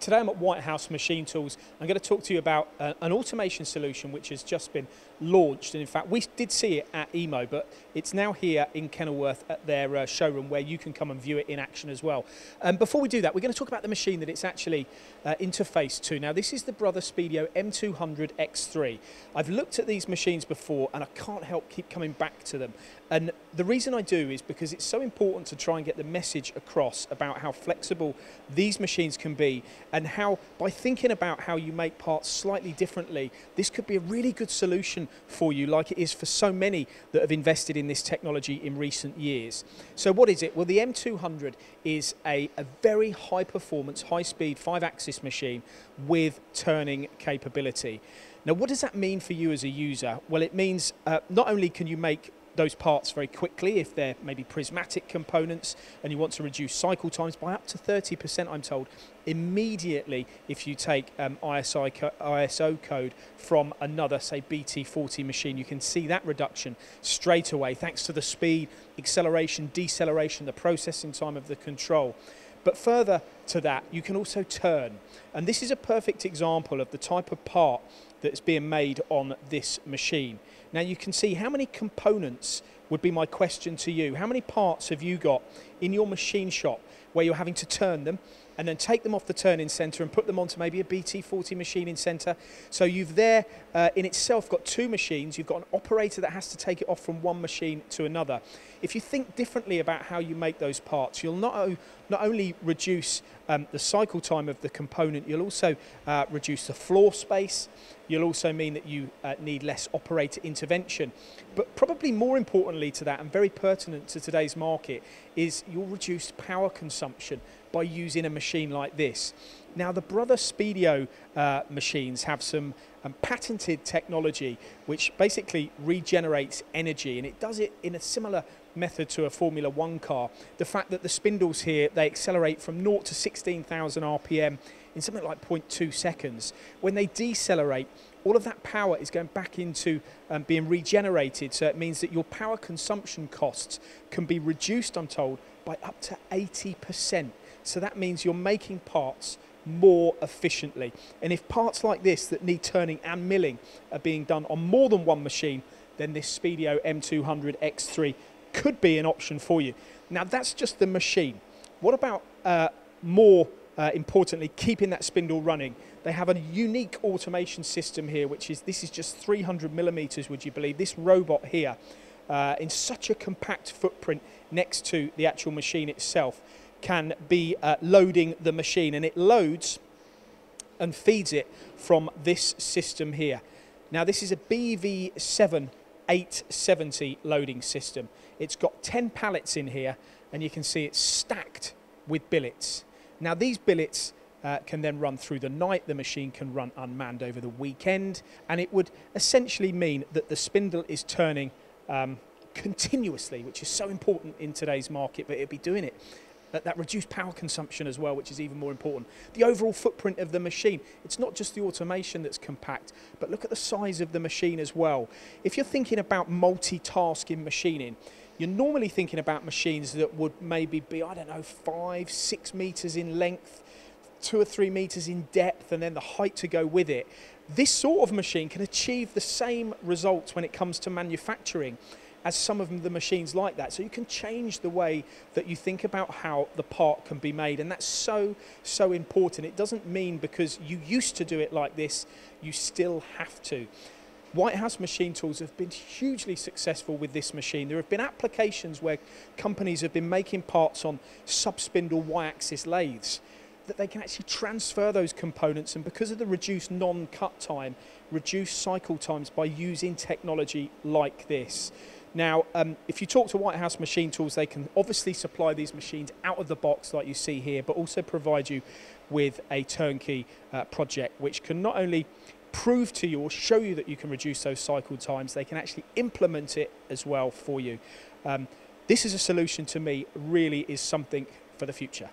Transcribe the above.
Today I'm at Whitehouse Machine Tools. I'm going to talk to you about uh, an automation solution which has just been launched. And in fact, we did see it at EMO, but it's now here in Kenilworth at their uh, showroom where you can come and view it in action as well. Um, before we do that, we're going to talk about the machine that it's actually uh, interfaced to. Now, this is the Brother Speedio M200 X3. I've looked at these machines before and I can't help keep coming back to them. And the reason I do is because it's so important to try and get the message across about how flexible these machines can be and how by thinking about how you make parts slightly differently, this could be a really good solution for you like it is for so many that have invested in this technology in recent years. So what is it? Well, the M200 is a, a very high performance, high speed, five axis machine with turning capability. Now, what does that mean for you as a user? Well, it means uh, not only can you make those parts very quickly if they're maybe prismatic components and you want to reduce cycle times by up to 30%, I'm told, immediately if you take um, ISI co ISO code from another, say, BT40 machine. You can see that reduction straight away thanks to the speed, acceleration, deceleration, the processing time of the control. But further to that, you can also turn. And this is a perfect example of the type of part that's being made on this machine. Now you can see how many components would be my question to you. How many parts have you got in your machine shop where you're having to turn them and then take them off the turning center and put them onto maybe a BT40 machining center. So you've there uh, in itself got two machines. You've got an operator that has to take it off from one machine to another. If you think differently about how you make those parts, you'll not, not only reduce um, the cycle time of the component, you'll also uh, reduce the floor space. You'll also mean that you uh, need less operator intervention. But probably more importantly to that, and very pertinent to today's market, is you'll reduce power consumption by using a machine like this. Now, the Brother Speedio uh, machines have some um, patented technology which basically regenerates energy, and it does it in a similar method to a Formula One car. The fact that the spindles here they accelerate from 0 to 16,000 RPM in something like 0.2 seconds. When they decelerate, all of that power is going back into um, being regenerated. So it means that your power consumption costs can be reduced, I'm told, by up to 80%. So that means you're making parts more efficiently. And if parts like this that need turning and milling are being done on more than one machine, then this Speedio M200 X3 could be an option for you. Now that's just the machine. What about uh, more uh, importantly, keeping that spindle running. They have a unique automation system here, which is this is just 300 millimeters, would you believe? This robot here, uh, in such a compact footprint next to the actual machine itself, can be uh, loading the machine, and it loads and feeds it from this system here. Now, this is a BV7 870 loading system. It's got 10 pallets in here, and you can see it's stacked with billets. Now these billets uh, can then run through the night, the machine can run unmanned over the weekend, and it would essentially mean that the spindle is turning um, continuously, which is so important in today's market, but it'd be doing it at that reduced power consumption as well, which is even more important. The overall footprint of the machine, it's not just the automation that's compact, but look at the size of the machine as well. If you're thinking about multitasking machining, you're normally thinking about machines that would maybe be, I don't know, five, six meters in length, two or three meters in depth, and then the height to go with it. This sort of machine can achieve the same results when it comes to manufacturing as some of the machines like that. So you can change the way that you think about how the part can be made. And that's so, so important. It doesn't mean because you used to do it like this, you still have to. Whitehouse Machine Tools have been hugely successful with this machine. There have been applications where companies have been making parts on sub-spindle Y-axis lathes that they can actually transfer those components and because of the reduced non-cut time, reduce cycle times by using technology like this. Now, um, if you talk to Whitehouse Machine Tools, they can obviously supply these machines out of the box like you see here, but also provide you with a turnkey uh, project which can not only prove to you or show you that you can reduce those cycle times. They can actually implement it as well for you. Um, this is a solution to me, really is something for the future.